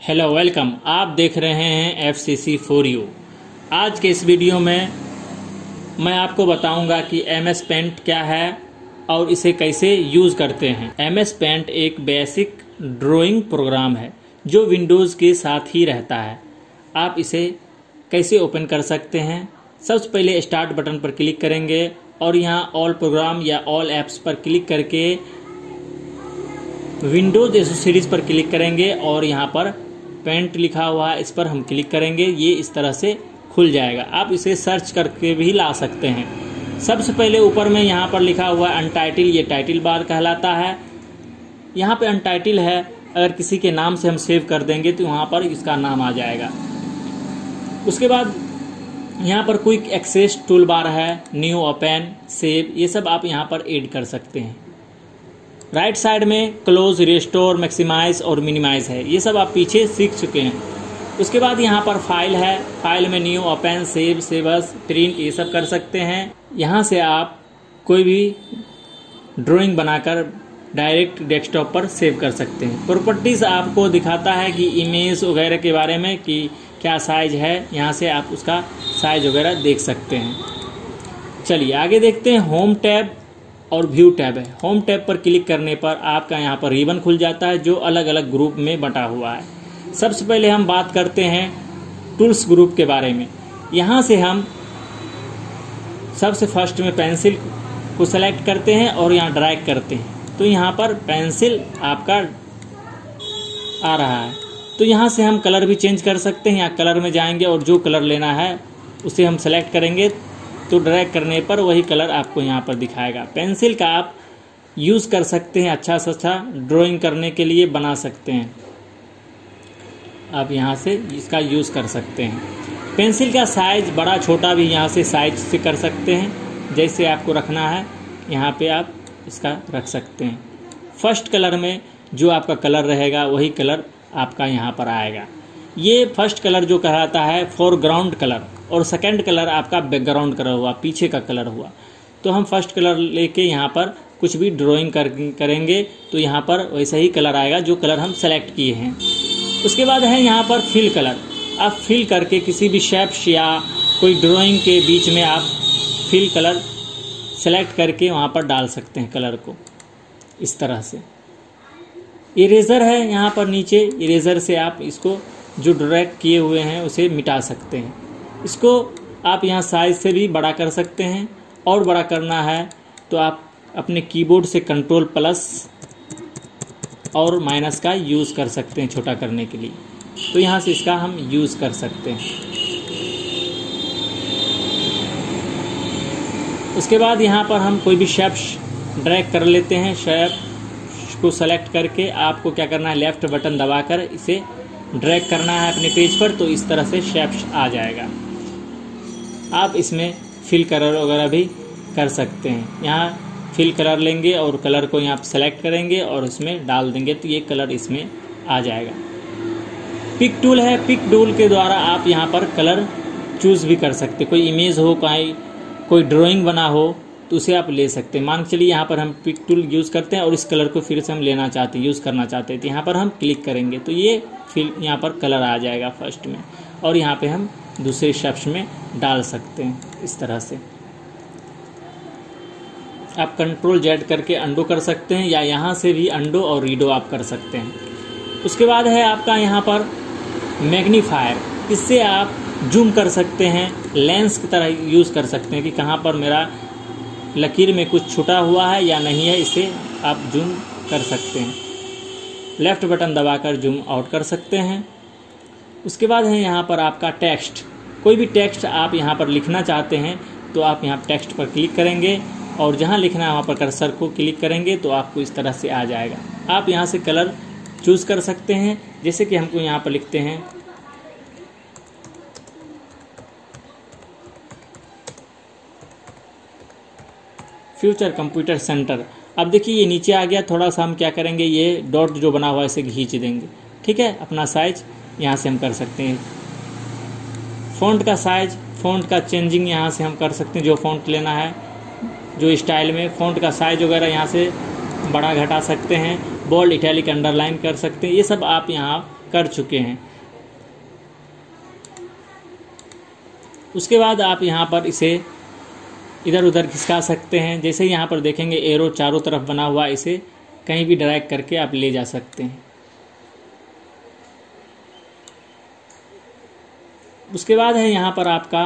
Hello welcome आप देख रहे हैं F C C for you आज के इस वीडियो में मैं आपको बताऊँगा कि एम एस पेंट क्या है और इसे कैसे यूज़ करते हैं। एम एस पेंट एक बेसिक ड्राइंग प्रोग्राम है, जो विंडोज़ के साथ ही रहता है। आप इसे कैसे ओपन कर सकते हैं? सबसे पहले स्टार्ट बटन पर क्लिक करेंगे और यहाँ ऑल प्रोग्राम या ऑल ऐप्स पर क्लिक करके विंडोज़ एसोसीरीज पर क्लिक करेंगे और यहाँ पर पेंट लिखा हुआ है, इस पर हम क्लिक करेंगे, ये इस तरह से खुल जाएगा। आप इसे सर्च करके भी ला सकते हैं। सबसे पहले ऊपर में यहाँ पर लिखा हुआ है अनटाइटिल ये टाइटिल बार कहलाता है। यहाँ पे अनटाइटिल है, अगर किसी के नाम से हम सेव कर देंगे तो वहाँ पर इसका नाम आ जाएगा। उसके बाद यहाँ पर क्विक एक्सेस टूल बार है न्यू ओपन सेव ये सब आप यहाँ पर ऐड कर सकते हैं। राइट right साइड में क्लोज, रिस्टोर, मैक्सिमाइज और मिनिमाइज है। ये सब आप पीछे सीख चुके हैं। उसके बाद यहाँ पर फ़ाइल है। फ़ाइल में new, open, save, save as, print, ये सब कर सकते हैं। यहाँ से आप कोई भी ड्राइंग बनाकर डायरेक्ट डेस्कटॉप पर सेव कर सकते हैं। प्रॉपर्टीज़ आपको दिखाता है कि इमेज वगैरह के बारे में कि क्या साइज़ है। यहाँ से आप उसका साइज़ वगैरह देख सकते हैं। चलिए, आगे देखते हैं। होम टैब और व्यू टैब है। होम टैब पर क्लिक करने पर आपका यहाँ पर रिबन खुल जाता है, जो अलग अलग ग्रुप में बटा हुआ है। सबसे पहले हम बात करते हैं टूल्स ग्रुप के बारे में। यहाँ से हम सबसे फ़र्स्ट में पेंसिल को सेलेक्ट करते हैं और यहाँ ड्रैग करते हैं। तो यहाँ पर पेंसिल आपका आ रहा है। तो यहाँ से हम कलर भी चेंज कर सकते हैं। यहाँ कलर में जाएँगे और जो कलर लेना है, उसे हम सेलेक्ट करेंगे। तो ड्रैग करने पर वही कलर आपको यहाँ पर दिखाएगा। पेंसिल का आप यूज़ कर सकते हैं अच्छा से अच्छा ड्राइंग करने के लिए बना सकते हैं। आप यहाँ से इसका यूज़ कर सकते हैं। पेंसिल का साइज़ बड़ा छोटा भी यहाँ से साइज़ से कर सकते हैं। जैसे आपको रखना है, यहाँ पे आप इसका रख सकते हैं। फ़र्स्ट कलर में जो आपका कलर रहेगा, वही कलर आपका यहाँ पर आएगा। ये फ़र्स्ट कलर जो कहलाता है फोरग्राउंड कलर और सेकेंड कलर आपका बैकग्राउंड कलर हुआ, पीछे का कलर हुआ। तो हम फ़र्स्ट कलर लेके यहाँ पर कुछ भी ड्राइंग कर, करेंगे तो यहाँ पर वैसा ही कलर आएगा जो कलर हम सेलेक्ट किए हैं। उसके बाद है यहाँ पर फिल कलर आप फिल करके किसी भी शेप्स या कोई ड्राइंग के बीच में आप फिल कलर सेलेक्ट करके वहाँ पर डाल सकते हैं कलर को, इस तरह से। इरेज़र है यहाँ पर नीचे इरेज़र से आप इसको जो ड्रैग किए हुए हैं, उसे मिटा सकते हैं। इसको आप यहाँ साइज़ से भी बड़ा कर सकते हैं, और बड़ा करना है तो आप अपने कीबोर्ड से कंट्रोल प्लस और माइनस का यूज़ कर सकते हैं छोटा करने के लिए। तो यहाँ से इसका हम यूज़ कर सकते हैं। उसके बाद यहाँ पर हम कोई भी शेप ड्रैग कर लेते हैं। शेप को सेलेक्ट करके आपको क्या करना है लेफ़्ट बटन दबाकर इसे ड्रैग करना है अपने पेज पर तो इस तरह से शेप्स आ जाएगा। आप इसमें फिल कलर वगैरह भी कर सकते हैं। यहाँ फिल कलर लेंगे और कलर को यहाँ सेलेक्ट करेंगे और इसमें डाल देंगे तो ये कलर इसमें आ जाएगा। पिक टूल है पिक टूल के द्वारा आप यहाँ पर कलर चूज़ भी कर सकते कोई इमेज हो कहीं कोई ड्राइंग बना हो तो उसे आप ले सकते हैं। मान चलिए यहाँ पर हम पिक टूल यूज़ करते हैं और इस कलर को फिर से हम लेना चाहते हैं यूज़ करना चाहते हैं तो यहाँ पर हम क्लिक करेंगे। तो ये फिर यहाँ पर कलर आ जाएगा फ़र्स्ट में। और यहाँ पे हम दूसरे शेप्स में डाल सकते हैं इस तरह से। आप कंट्रोल जेड करके अंडो कर सकते हैं या यहाँ से भी अंडो और रीडो आप कर सकते हैं। उसके बाद है आपका यहाँ पर मैग्नीफायर इससे आप जूम कर सकते हैं लेंस की तरह यूज़ कर सकते हैं कि कहाँ पर मेरा लकीर में कुछ छुटा हुआ है या नहीं है, इसे आप जूम कर सकते हैं। लेफ़्ट बटन दबाकर जूम आउट कर सकते हैं। उसके बाद है यहाँ पर आपका टेक्स्ट कोई भी टेक्स्ट आप यहाँ पर लिखना चाहते हैं तो आप यहाँ टेक्स्ट पर क्लिक करेंगे और जहाँ लिखना है वहाँ पर कर्सर को क्लिक करेंगे तो आपको इस तरह से आ जाएगा। आप यहाँ से कलर चूज़ कर सकते हैं, जैसे कि हमको यहाँ पर लिखते हैं। फ्यूचर कंप्यूटर सेंटर अब देखिए, ये नीचे आ गया, थोड़ा सा हम क्या करेंगे, ये डॉट जो बना हुआ है, इसे खींच देंगे। ठीक है? अपना साइज़ यहाँ से हम कर सकते हैं। फ़ॉन्ट का साइज़ फ़ॉन्ट का चेंजिंग यहाँ से हम कर सकते हैं, जो फ़ॉन्ट लेना है, जो स्टाइल में फ़ॉन्ट का साइज़ वगैरह यहाँ से बड़ा घटा सकते हैं बोल्ड इटैलिक अंडरलाइन कर सकते हैं, ये सब आप यहाँ कर चुके हैं। उसके बाद आप यहाँ पर इसे इधर उधर खिसका सकते हैं। जैसे यहाँ पर देखेंगे, एरो चारों तरफ़ बना हुआ, इसे कहीं भी ड्रैग करके आप ले जा सकते हैं। उसके बाद है यहाँ पर आपका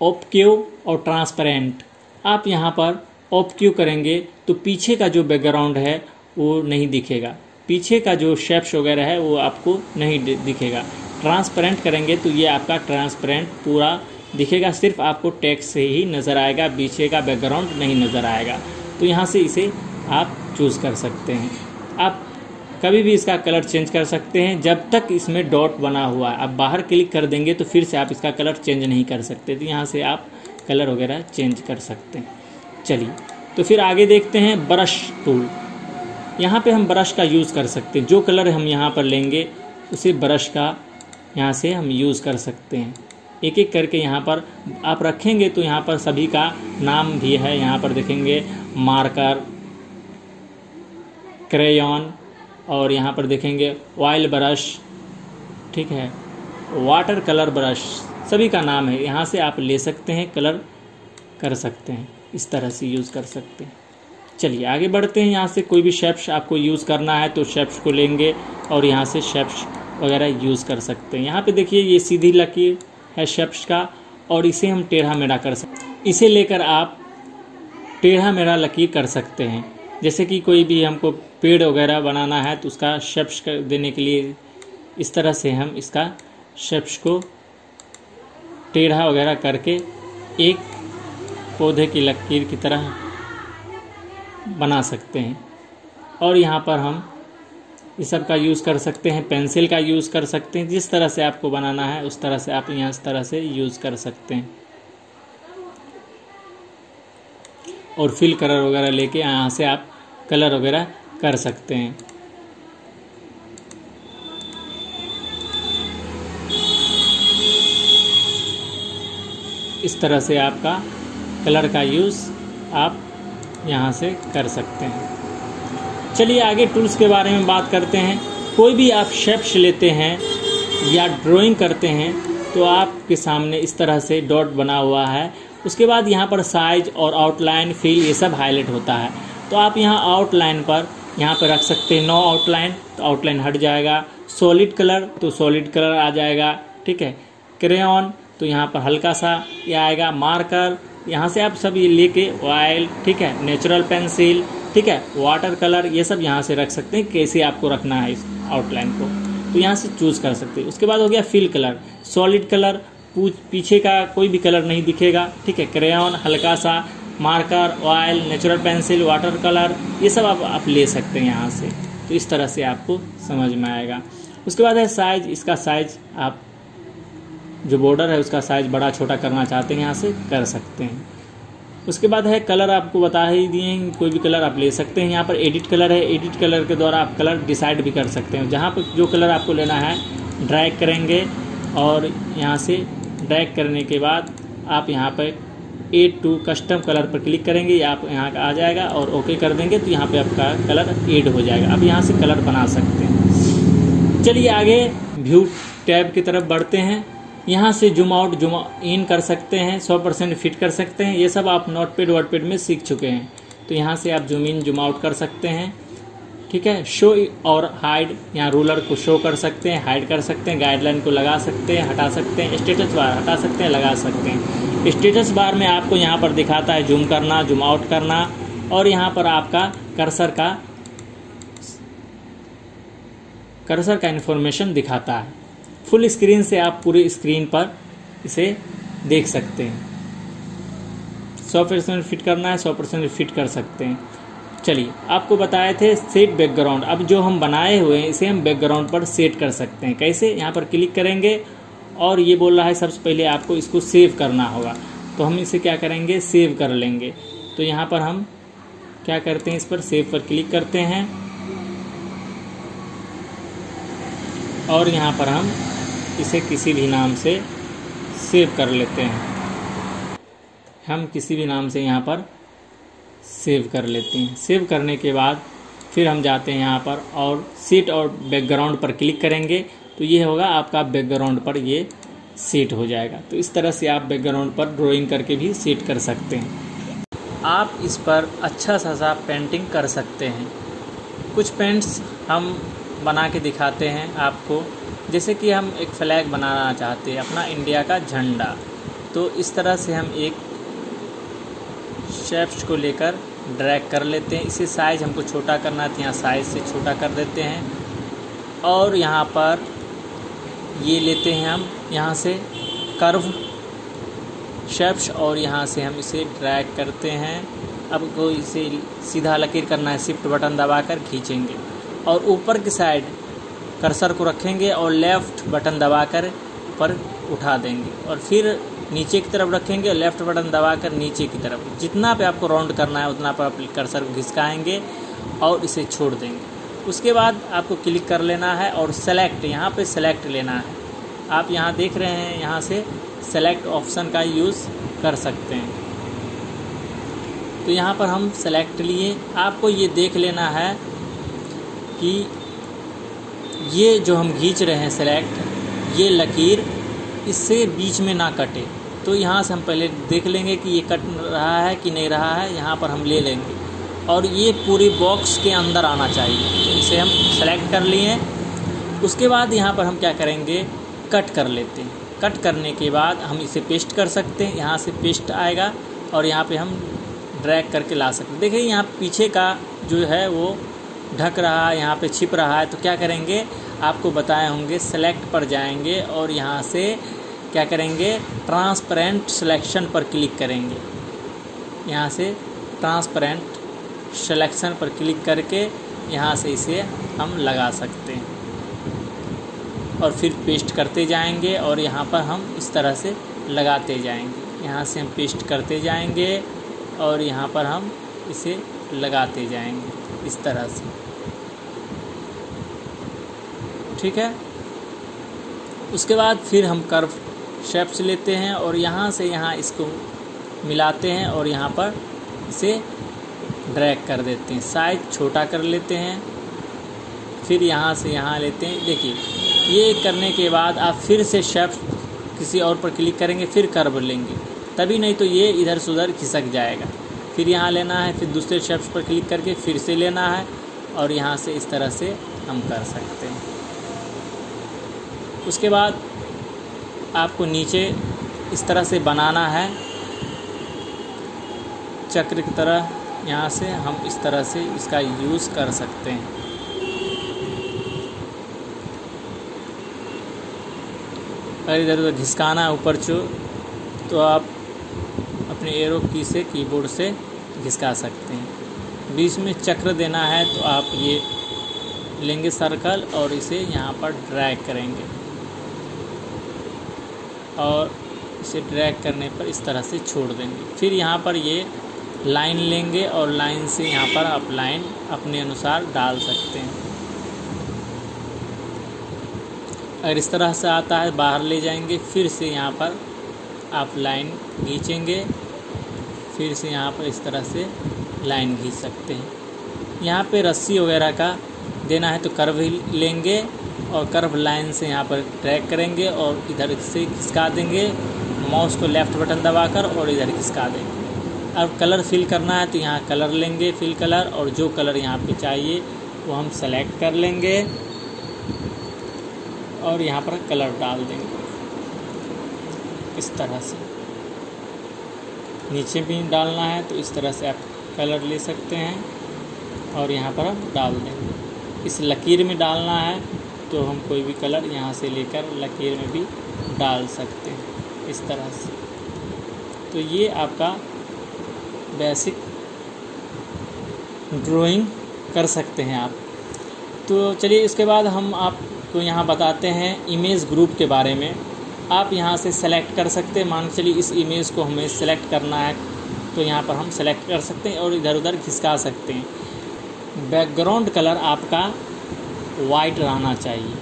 ओपक्यू और ट्रांसपेरेंट आप यहाँ पर ओपक्यू करेंगे तो पीछे का जो बैकग्राउंड है, वो नहीं दिखेगा। पीछे का जो शेप्स वगैरह है, वो आपको नहीं दिखेगा। ट्रांसपेरेंट करेंगे तो ये आपका ट्रांसपेरेंट पूरा दिखेगा, सिर्फ़ आपको टेक्स्ट से ही नज़र आएगा, पीछे का बैकग्राउंड नहीं नज़र आएगा। तो यहाँ से इसे आप चूज़ कर सकते हैं। आप कभी भी इसका कलर चेंज कर सकते हैं। जब तक इसमें डॉट बना हुआ है, आप बाहर क्लिक कर देंगे तो फिर से आप इसका कलर चेंज नहीं कर सकते। तो यहाँ से आप कलर वगैरह चेंज कर सकते हैं। चलिए तो फिर आगे देखते हैं ब्रश टूल यहाँ पे हम ब्रश का यूज़ कर सकते हैं। जो कलर हम यहाँ पर लेंगे, उसे ब्रश का यहाँ से हम यूज़ कर सकते हैं। एक एक करके यहाँ पर आप रखेंगे तो यहाँ पर सभी का नाम भी है। यहाँ पर देखेंगे मार्कर, क्रेयॉन और यहाँ पर देखेंगे ऑयल ब्रश ठीक है? वाटर कलर ब्रश सभी का नाम है। यहाँ से आप ले सकते हैं कलर कर सकते हैं, इस तरह से यूज़ कर सकते हैं। चलिए, आगे बढ़ते हैं। यहाँ से कोई भी शेप्स आपको यूज़ करना है तो शेप्स को लेंगे और यहाँ से शेप्स वगैरह यूज़ कर सकते हैं। यहाँ पे देखिए, ये सीधी लकीर है शेप्स का, और इसे हम टेढ़ा मेढ़ा कर सकते इसे लेकर आप टेढ़ा मेढ़ा लकीर कर सकते हैं। जैसे कि कोई भी हमको पेड़ वगैरह बनाना है तो उसका शेप्स देने के लिए इस तरह से हम इसका शेप्स को टेढ़ा वगैरह करके एक पौधे की लकीर की तरह बना सकते हैं। और यहाँ पर हम इस सब का यूज़ कर सकते हैं पेंसिल का यूज़ कर सकते हैं, जिस तरह से आपको बनाना है, उस तरह से आप यहाँ इस तरह से यूज़ कर सकते हैं। और फिल कलर वगैरह लेके यहाँ से आप कलर वगैरह कर सकते हैं। इस तरह से आपका कलर का यूज़ आप यहाँ से कर सकते हैं। चलिए आगे टूल्स के बारे में बात करते हैं। कोई भी आप शेप्स लेते हैं या ड्राइंग करते हैं तो आपके सामने इस तरह से डॉट बना हुआ है। उसके बाद यहाँ पर साइज़ और आउटलाइन फील ये सब हाईलाइट होता है। तो आप यहाँ आउटलाइन पर, यहाँ पर रख सकते हैं नो आउटलाइन तो आउटलाइन हट जाएगा। सॉलिड कलर तो सॉलिड कलर आ जाएगा। ठीक है? क्रेन तो यहाँ पर हल्का सा ये आएगा। मार्कर यहाँ से आप सब ये लेके ऑयल ठीक है? नेचुरल पेंसिल ठीक है वाटर कलर ये सब यहाँ से रख सकते हैं कैसे आपको रखना है इस आउटलाइन को। तो यहाँ से चूज़ कर सकते हैं। उसके बाद हो गया फिल कलर सॉलिड कलर पीछे का कोई भी कलर नहीं दिखेगा। ठीक है क्रेन हल्का सा marker oil natural pencil water colour ये सब आप, आप ले सकते हैं यहाँ से। तो इस तरह से आपको समझ में आएगा। उसके बाद है साइज़ इसका साइज़ आप जो बॉर्डर है उसका साइज़ बड़ा छोटा करना चाहते हैं यहाँ से कर सकते हैं। उसके बाद है कलर आपको बता ही दिए हैं, कोई भी कलर आप ले सकते हैं। यहाँ पर एडिट कलर है एडिट कलर के द्वारा आप कलर डिसाइड भी कर सकते हैं। जहाँ पर जो कलर आपको लेना है ड्रैग करेंगे और यहाँ से ड्रैग करने के बाद आप यहाँ पर एड टू कस्टम कलर पर क्लिक करेंगे, या आप यहाँ आ जाएगा और ओके कर देंगे तो यहाँ पे आपका कलर एड हो जाएगा। आप यहाँ से कलर बना सकते हैं। चलिए आगे व्यू टैब की तरफ़ बढ़ते हैं। यहाँ से जूम आउट जूम इन कर सकते हैं 100 परसेंट फिट कर सकते हैं, ये सब आप नोट पेड वर्ड पेड में सीख चुके हैं। तो यहाँ से आप जूम इन जूम आउट कर सकते हैं। ठीक है? शो और हाइड यहाँ रूलर को शो कर सकते हैं हाइड कर सकते हैं गाइडलाइन को लगा सकते हैं, हटा सकते हैं स्टेटस बार हटा सकते हैं, लगा सकते हैं। स्टेटस बार में आपको यहाँ पर दिखाता है जूम करना जूम आउट करना, और यहाँ पर आपका कर्सर का कर्सर का इन्फॉर्मेशन दिखाता है। फुल स्क्रीन से आप पूरी स्क्रीन पर इसे देख सकते हैं। सौ परसेंट फिट करना है, सौ परसेंट फिट कर सकते हैं। चलिए, आपको बताए थे सेट बैकग्राउंड अब जो हम बनाए हुए हैं, इसे हम बैकग्राउंड पर सेट कर सकते हैं। कैसे? यहाँ पर क्लिक करेंगे और ये बोल रहा है, सबसे पहले आपको इसको सेव करना होगा। तो हम इसे क्या करेंगे? सेव कर लेंगे। तो यहाँ पर हम क्या करते हैं, इस पर सेव पर क्लिक करते हैं। और यहाँ पर हम इसे किसी भी नाम से सेव कर लेते हैं। हम किसी भी नाम से यहाँ पर सेव कर लेते हैं। सेव करने के बाद फिर हम जाते हैं यहाँ पर और सीट और बैकग्राउंड पर क्लिक करेंगे तो ये होगा आपका बैकग्राउंड पर ये सेट हो जाएगा। तो इस तरह से आप बैकग्राउंड पर ड्राइंग करके भी सेट कर सकते हैं। आप इस पर अच्छा सा सा पेंटिंग कर सकते हैं। कुछ पेंट्स हम बना के दिखाते हैं आपको। जैसे कि हम एक फ्लैग बनाना चाहते हैं, अपना इंडिया का झंडा। तो इस तरह से हम एक शेप्स को लेकर ड्रैग कर लेते हैं। इसे साइज़ हमको छोटा करना तो यहाँ साइज़ से छोटा कर देते हैं। और यहाँ पर ये लेते हैं हम, यहाँ से कर्व शेप्स और यहाँ से हम इसे ड्रैग करते हैं। अब को इसे सीधा लकीर करना है शिफ्ट बटन दबाकर खींचेंगे। और ऊपर की साइड कर्सर को रखेंगे और लेफ़्ट बटन दबाकर ऊपर उठा देंगे। और फिर नीचे की तरफ़ रखेंगे और लेफ़्ट बटन दबाकर नीचे की तरफ़। जितना पे आपको राउंड करना है, उतना पर आप कर्सर को घिसकाएँगे और इसे छोड़ देंगे। उसके बाद आपको क्लिक कर लेना है और सेलेक्ट यहाँ पे सेलेक्ट लेना है। आप यहाँ देख रहे हैं, यहाँ से सेलेक्ट ऑप्शन का यूज़ कर सकते हैं। तो यहाँ पर हम सेलेक्ट लिए। आपको ये देख लेना है कि ये जो हम खींच रहे हैं सेलेक्ट ये लकीर, इससे बीच में ना कटे। तो यहाँ से हम पहले देख लेंगे कि ये कट रहा है कि नहीं रहा है, यहाँ पर हम ले लेंगे। और ये पूरी बॉक्स के अंदर आना चाहिए। तो इसे हम सेलेक्ट कर लिए उसके बाद यहाँ पर हम क्या करेंगे? कट कर लेते हैं। कट करने के बाद हम इसे पेस्ट कर सकते हैं। यहाँ से पेस्ट आएगा और यहाँ पे हम ड्रैग करके ला सकते हैं। देखिए, यहाँ पीछे का जो है वो ढक रहा है, यहाँ पे छिप रहा है तो क्या करेंगे? आपको बताए होंगे सेलेक्ट पर जाएँगे और यहाँ से क्या करेंगे? ट्रांसपेरेंट सिलेक्शन पर क्लिक करेंगे। यहाँ से ट्रांसपेरेंट सिलेक्शन पर क्लिक करके यहाँ से इसे हम लगा सकते हैं। और फिर पेस्ट करते जाएँगे और यहाँ पर हम इस तरह से लगाते जाएँगे। यहाँ से हम पेस्ट करते जाएँगे और यहाँ पर हम इसे लगाते जाएँगे, इस तरह से। ठीक है? उसके बाद फिर हम कर्व शेप्स लेते हैं और यहाँ से यहाँ इसको मिलाते हैं और यहाँ पर इसे ड्रैग कर देते हैं। साइज़ छोटा कर लेते हैं। फिर यहाँ से यहाँ लेते हैं। देखिए, ये करने के बाद आप फिर से शेप किसी और पर क्लिक करेंगे, फिर कर्व लेंगे। तभी नहीं तो ये इधर से उधर खिसक जाएगा। फिर यहाँ लेना है, फिर दूसरे शेप्स पर क्लिक करके फिर से लेना है और यहाँ से इस तरह से हम कर सकते हैं। उसके बाद आपको नीचे इस तरह से बनाना है। चक्र की तरह यहाँ से हम इस तरह से इसका यूज़ कर सकते हैं। अगर इधर उधर घिसकाना है ऊपर चो तो आप अपने एरो की से कीबोर्ड से घिसका सकते हैं। बीच में चक्र देना है तो आप ये लेंगे सर्कल और इसे यहाँ पर ड्रैग करेंगे। और इसे ड्रैग करने पर इस तरह से छोड़ देंगे। फिर यहाँ पर ये लाइन लेंगे और लाइन से यहाँ पर आप लाइन अपने अनुसार डाल सकते हैं। अगर इस तरह से आता है, बाहर ले जाएँगे, फिर से यहाँ पर आप लाइन खींचेंगे। फिर से यहाँ पर इस तरह से लाइन खींच सकते हैं। यहाँ पे रस्सी वगैरह का देना है तो कर्व लेंगे। और कर्व लाइन से यहाँ पर ट्रैक करेंगे और इधर से खिसका देंगे। माउस को लेफ़्ट बटन दबाकर और इधर खिसका देंगे। अब कलर फिल करना है तो यहाँ कलर लेंगे फिल कलर और जो कलर यहाँ पे चाहिए वो हम सेलेक्ट कर लेंगे और यहाँ पर कलर डाल देंगे। इस तरह से। नीचे भी डालना है तो इस तरह से आप कलर ले सकते हैं और यहाँ पर आप डाल देंगे। इस लकीर में डालना है तो हम कोई भी कलर यहाँ से लेकर लकीर में भी डाल सकते हैं, इस तरह से। तो ये आपका बेसिक ड्राइंग कर सकते हैं आप। तो चलिए, इसके बाद हम आपको यहाँ बताते हैं इमेज ग्रुप के बारे में। आप यहाँ से सेलेक्ट कर सकते हैं। मान चलिए, इस इमेज को हमें सेलेक्ट करना है तो यहाँ पर हम सेलेक्ट कर सकते हैं और इधर उधर खिसका सकते हैं। बैकग्राउंड कलर आपका वाइट रहना चाहिए।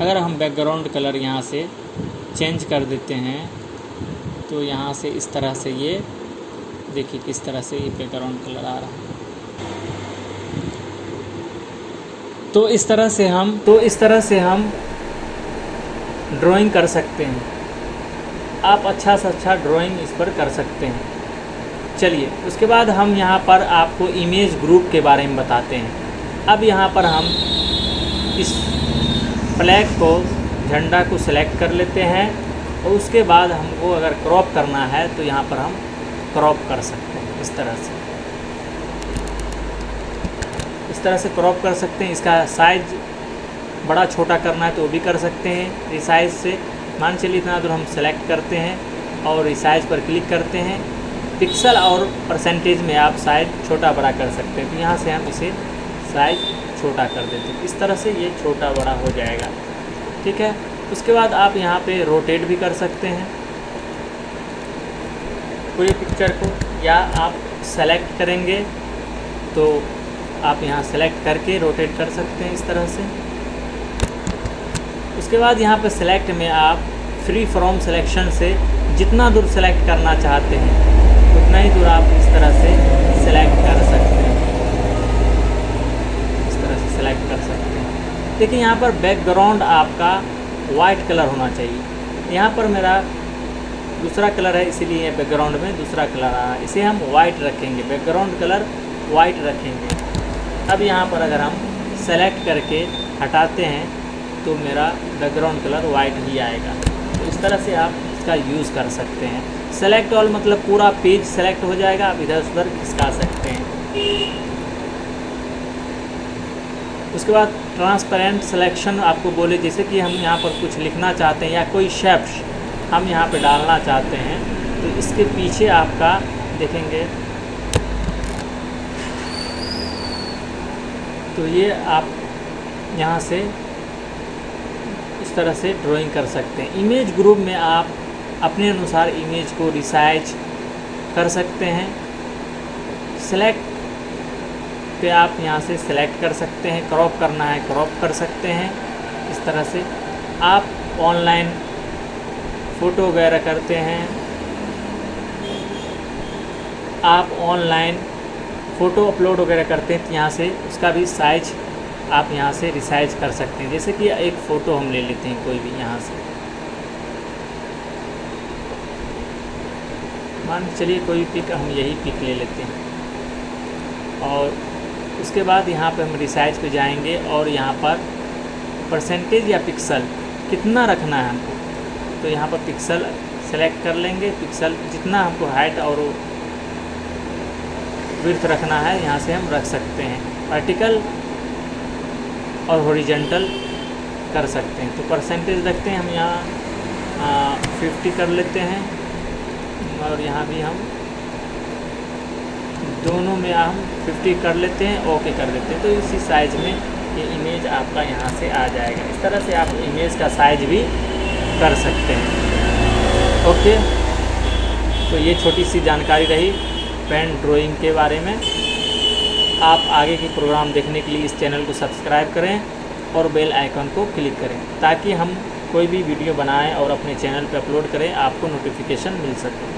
अगर हम बैकग्राउंड कलर यहाँ से चेंज कर देते हैं तो यहाँ से इस तरह से ये, देखिए किस तरह से ये बैकग्राउंड कलर आ रहा है। तो इस तरह से हम तो इस तरह से हम ड्राइंग कर सकते हैं। आप अच्छा से अच्छा ड्राइंग इस पर कर सकते हैं। चलिए, उसके बाद हम यहाँ पर आपको इमेज ग्रुप के बारे में बताते हैं। अब यहाँ पर हम इस फ्लैग को झंडा को सिलेक्ट कर लेते हैं और उसके बाद हमको अगर क्रॉप करना है तो यहाँ पर हम क्रॉप कर सकते हैं इस तरह से। इस तरह से क्रॉप कर सकते हैं। इसका साइज़ बड़ा छोटा करना है तो वो भी कर सकते हैं। रिसाइज से मान चलिए इतना दूर हम सेलेक्ट करते हैं और रिसाइज पर क्लिक करते हैं। पिक्सल और परसेंटेज में आप साइज़ छोटा बड़ा कर सकते हैं। तो यहाँ से हम इसे साइज़ छोटा कर देते हैं। इस तरह से ये छोटा बड़ा हो जाएगा। ठीक है? उसके बाद आप यहाँ पे रोटेट भी कर सकते हैं। पूरी पिक्चर को। या आप सेलेक्ट करेंगे तो आप यहाँ सेलेक्ट करके रोटेट कर सकते हैं इस तरह से। उसके बाद यहाँ पे सेलेक्ट में आप फ्री फ्रॉम सिलेक्शन से जितना दूर सेलेक्ट करना चाहते हैं, उतना ही दूर आप इस तरह से सेलेक्ट कर सकते हैं इस तरह से सेलेक्ट कर सकते हैं। देखिए, यहाँ पर बैकग्राउंड आपका वाइट कलर होना चाहिए। यहाँ पर मेरा दूसरा कलर है, इसीलिए बैकग्राउंड में दूसरा कलर आ रहा है। इसे हम वाइट रखेंगे। बैकग्राउंड कलर वाइट रखेंगे। अब यहाँ पर अगर हम सेलेक्ट करके हटाते हैं तो मेरा बैकग्राउंड कलर वाइट ही आएगा। तो इस तरह से आप इसका यूज़ कर सकते हैं। सेलेक्ट ऑल मतलब पूरा पेज सेलेक्ट हो जाएगा। आप इधर उधर खिसका सकते हैं। उसके बाद ट्रांसपेरेंट सिलेक्शन आपको बोले, जैसे कि हम यहाँ पर कुछ लिखना चाहते हैं या कोई शेप्स हम यहाँ पर डालना चाहते हैं तो इसके पीछे आपका देखेंगे। तो ये आप यहाँ से इस तरह से ड्राइंग कर सकते हैं। इमेज ग्रुप में आप अपने अनुसार इमेज को रिसाइज कर सकते हैं। सेलेक्ट पे आप यहाँ से सेलेक्ट कर सकते हैं क्रॉप करना है क्रॉप कर सकते हैं। इस तरह से आप ऑनलाइन फ़ोटो वगैरह करते हैं। आप ऑनलाइन फ़ोटो अपलोड वगैरह करते हैं तो यहाँ से उसका भी साइज़ आप यहाँ से रिसाइज कर सकते हैं। जैसे कि एक फ़ोटो हम ले लेते हैं कोई भी यहाँ से। मान चलिए कोई पिक हम यही पिक ले लेते हैं। और उसके बाद यहाँ पर हम रिसाइज पे जाएँगे और यहाँ पर परसेंटेज या पिक्सल कितना रखना है हमको? तो यहाँ पर पिक्सल सेलेक्ट कर लेंगे। पिक्सल जितना हमको हाइट और विर्थ रखना है, यहाँ से हम रख सकते हैं। वर्टिकल और हॉरिजेंटल कर सकते हैं। तो परसेंटेज रखते हैं हम यहाँ फिफ्टी कर लेते हैं। और यहाँ भी हम दोनों में हम 50 कर लेते हैं ओके कर देते हैं। तो इसी साइज़ में ये इमेज आपका यहाँ से आ जाएगा। इस तरह से आप इमेज का साइज़ भी कर सकते हैं। ओके तो ये छोटी सी जानकारी रही पेन ड्राइंग के बारे में। आप आगे के प्रोग्राम देखने के लिए इस चैनल को सब्सक्राइब करें और बेल आइकन को क्लिक करें, ताकि हम कोई भी वीडियो बनाएँ और अपने चैनल पर अपलोड करें, आपको नोटिफिकेशन मिल सके।